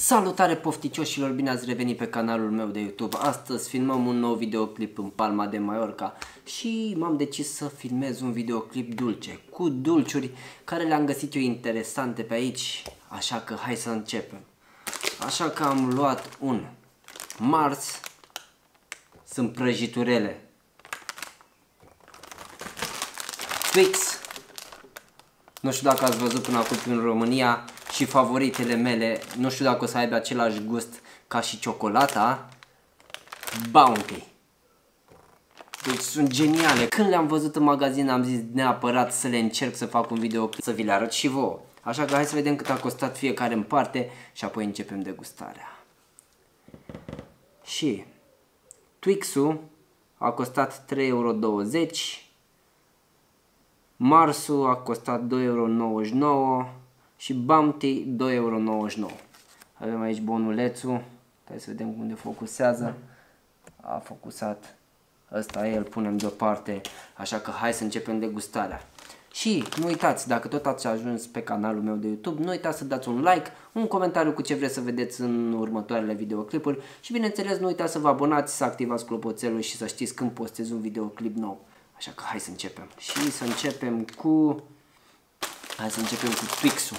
Salutare pofticioșilor, bine ați revenit pe canalul meu de YouTube. Astăzi filmăm un nou videoclip în Palma de Mallorca și m-am decis să filmez un videoclip dulce, cu dulciuri care le-am găsit eu interesante pe aici, așa că hai să începem. Așa că am luat un Mars, sunt prăjiturele, Twix, nu știu dacă ați văzut până acum în România, și favoritele mele, nu știu dacă o să aibă același gust ca și ciocolata, Bounty. Deci sunt geniale. Când le-am văzut în magazin am zis neapărat să le încerc să fac un video să vi le arăt și vouă. Așa că hai să vedem cât a costat fiecare în parte și apoi începem degustarea. Și Twix-ul a costat 3,20 euro. Marsul a costat 2,99 euro și Bounty 2,99 euro. Avem aici bonulețul, hai să vedem unde focusează. A focusat ăsta el, punem deoparte, așa că hai să începem degustarea. Și nu uitați, dacă tot ați ajuns pe canalul meu de YouTube, nu uitați să dați un like, un comentariu cu ce vreți să vedeți în următoarele videoclipuri și bineînțeles nu uitați să vă abonați, să activați clopoțelul și să știți când postez un videoclip nou. Așa că hai să începem. Și să începem cu Hai să începem cu pixul.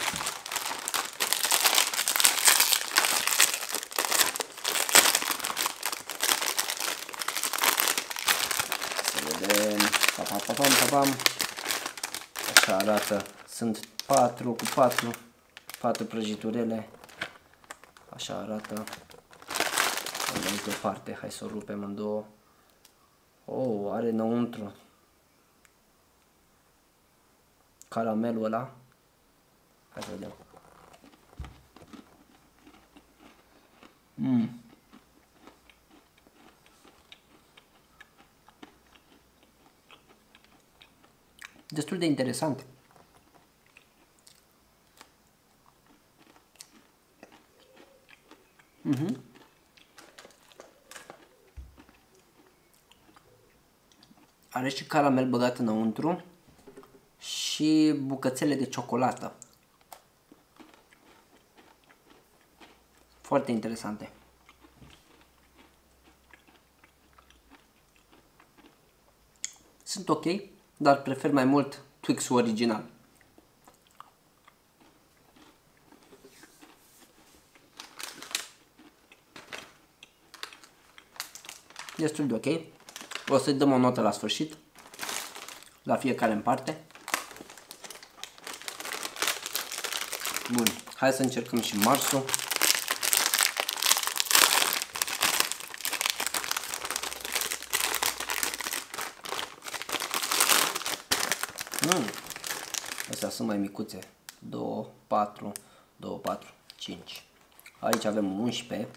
Să vedem. Pa, pa, pa, pam, pa, pam. Așa arată. Sunt 4 cu 4. 4 prăjiturele. Așa arată. Am aici deoparte. Hai să o rupem în două. Oh, are înăuntru caramelul ăla. Hai să vedem. Mm. Destul de interesant. Mm -hmm. Are și caramel băgat înăuntru și bucățele de ciocolată. Foarte interesante. Sunt ok, dar prefer mai mult Twix-ul original. Destul de ok. O să-i dăm o notă la sfârșit, la fiecare în parte. Bun, hai să încercăm și marsul. Mm. Astea sunt mai micuțe. 2, 4, 2, 4, 5. Aici avem 11.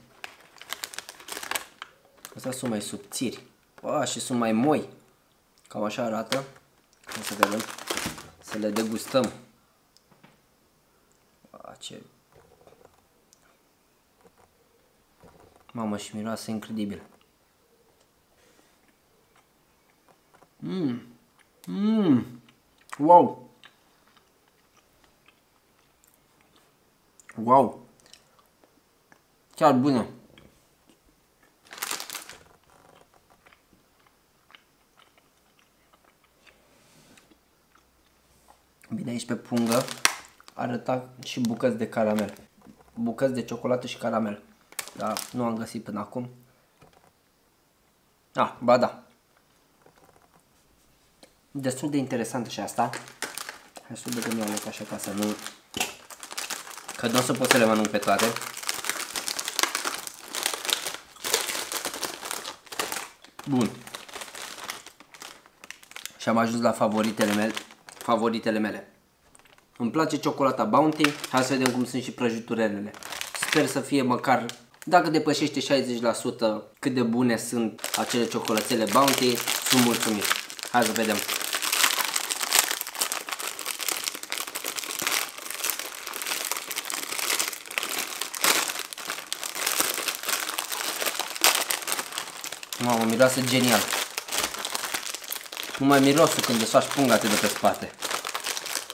Astea sunt mai subțiri. A, și sunt mai moi. Cam așa arată. Hai să vedem. Să le degustăm ce... Mamă, și miroase incredibil. Mmm. Mmm. Wow. Wow. Chiar bună. Bine aici pe pungă arăta și bucăți de caramel. Bucăți de ciocolată și caramel. Dar nu am găsit până acum. Ah, ba da. Destul de interesant și asta. Hai să vedem eu loc așa ca să nu... Că nu o să pot să le mănânc pe toate. Bun. Și am ajuns la favoritele mele. Favoritele mele. Îmi place ciocolata Bounty. Hai să vedem cum sunt și prăjiturelele. Sper să fie măcar, dacă depășește 60% cât de bune sunt acele ciocolățele Bounty, sunt mulțumit. Hai să vedem. Mamă, miroase genial. Nu mai mirosul când desfaci punga de pe spate.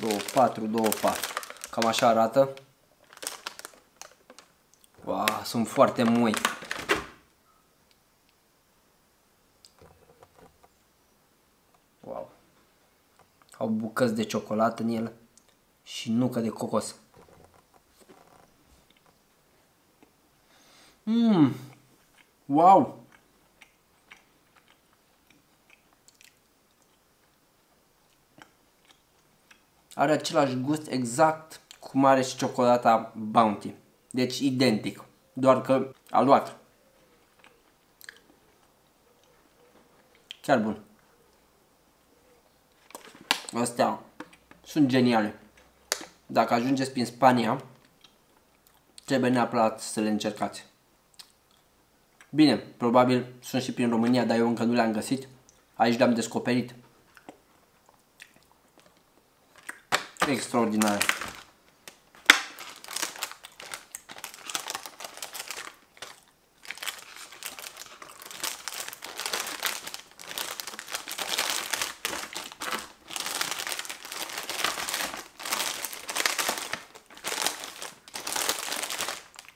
2, 4, 2, 4. Cam așa arată. Wow, sunt foarte moi. Wow. Au bucăți de ciocolată în ele și nucă de cocos. Mmm. Wow. Are același gust exact cum are și ciocolata Bounty. Deci identic. Doar că aluat. Chiar bun. Astea sunt geniale. Dacă ajungeți prin Spania, trebuie neapărat să le încercați. Bine, probabil sunt și prin România, dar eu încă nu le-am găsit. Aici le-am descoperit. Extraordinare.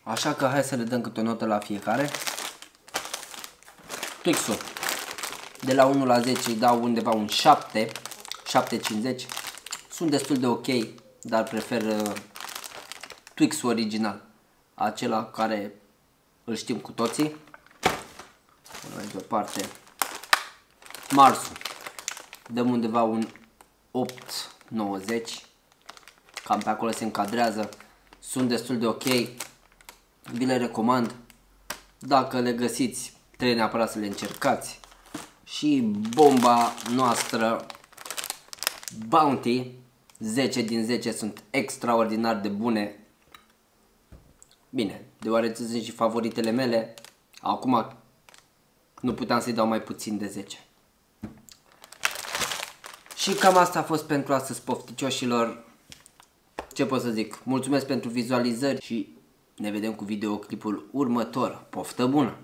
Așa că hai să le dăm câte o notă la fiecare. Twixul. De la 1 la 10 îi dau undeva un 7, 7,50. Sunt destul de ok, dar prefer uh, Twixul original. Acela care îl știm cu toții. Mai departe. Marsul. Dăm undeva un 8,90. Cam pe acolo se încadrează. Sunt destul de ok vi le recomand. Dacă le găsiți, trebuie neapărat să le încercați. Și bomba noastră Bounty 10 din 10 sunt extraordinar de bune. Bine, deoarece sunt și favoritele mele, acum nu puteam să-i dau mai puțin de 10. Și cam asta a fost pentru astăzi, pofticioșilor. Ce pot să zic? Mulțumesc pentru vizualizări și ne vedem cu videoclipul următor. Poftă bună!